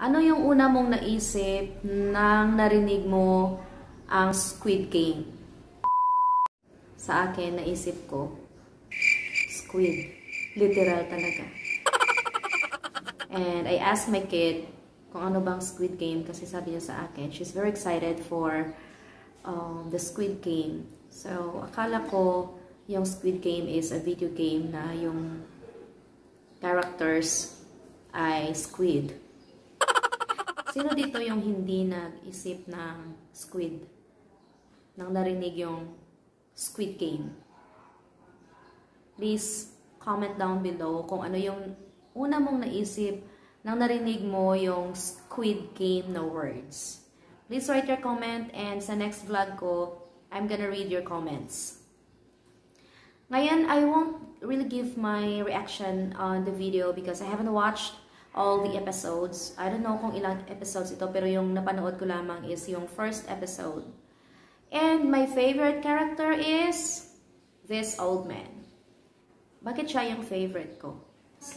Ano yung una mong naisip nang narinig mo ang Squid Game? Sa akin, naisip ko, squid. Literal talaga. And I asked my kid kung ano bang Squid Game kasi sabi niya sa akin, she's very excited for um, the Squid Game. So, akala ko yung Squid Game is a video game na yung characters ay squid. Sino dito yung hindi nag-isip ng squid? Nang narinig yung squid game? Please comment down below kung ano yung una mong naisip nang narinig mo yung squid game na words. Please write your comment and sa next vlog ko, I'm gonna read your comments. Ngayon, I won't really give my reaction on the video because I haven't watched all the episodes. I don't know kung ilang episodes ito, pero yung napanood ko lamang is yung first episode. And my favorite character is this old man. Bakit siya yung favorite ko?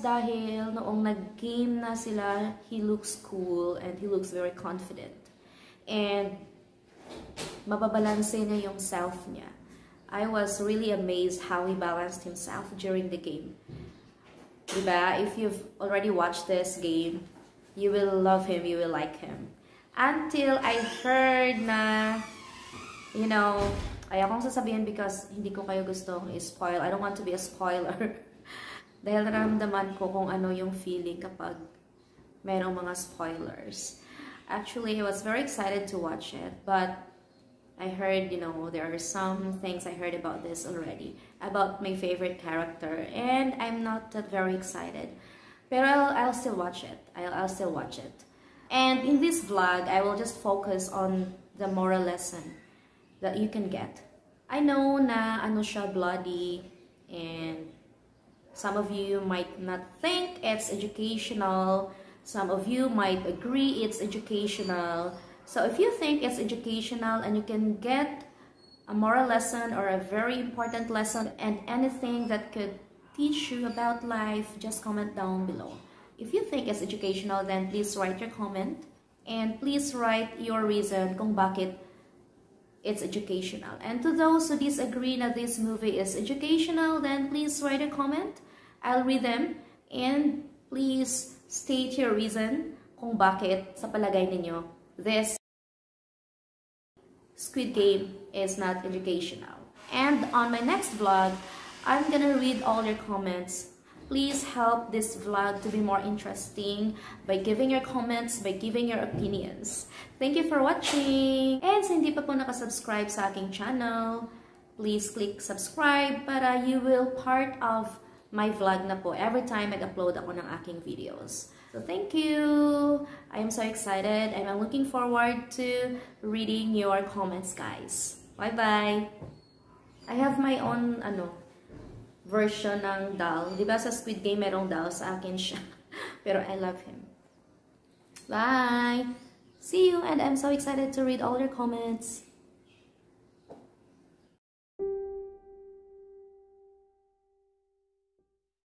Dahil noong nag-game na sila, he looks cool and he looks very confident. And mababalanse niya yung self niya. I was really amazed how he balanced himself during the game. Diba? If you've already watched this game, you will love him, you will like him. Until I heard na, you know, ayokong sasabihin because hindi ko kayo gustong i-spoil. I don't want to be a spoiler. Dahil naramdaman ko kung ano yung feeling kapag merong mga spoilers. Actually, I was very excited to watch it, but I heard, you know, there are some things I heard about this already, about my favorite character, and I'm not that very excited. But I'll, I'll still watch it. I'll, I'll still watch it. And in this vlog, I will just focus on the moral lesson that you can get. I know na ano siya bloody and some of you might not think it's educational. Some of you might agree it's educational. So if you think it's educational and you can get a moral lesson or a very important lesson and anything that could teach you about life, just comment down below. If you think it's educational, then please write your comment and please write your reason kung bakit it's educational. And to those who disagree that this movie is educational, then please write a comment. I'll read them and please state your reason kung bakit sa palagay ninyo this Squid Game is not educational. And on my next vlog, I'm gonna read all your comments. Please help this vlog to be more interesting by giving your comments, by giving your opinions. Thank you for watching! And sa hindi pa po nakasubscribe sa aking channel, please click subscribe para you will part of my vlog na po every time mag-upload ako ng aking videos. So thank you. I am so excited and I'm looking forward to reading your comments, guys. Bye-bye. I have my own ano version ng doll. Di ba sa Squid Game merong doll? Sa akin siya. Pero I love him. Bye! See you and I'm so excited to read all your comments.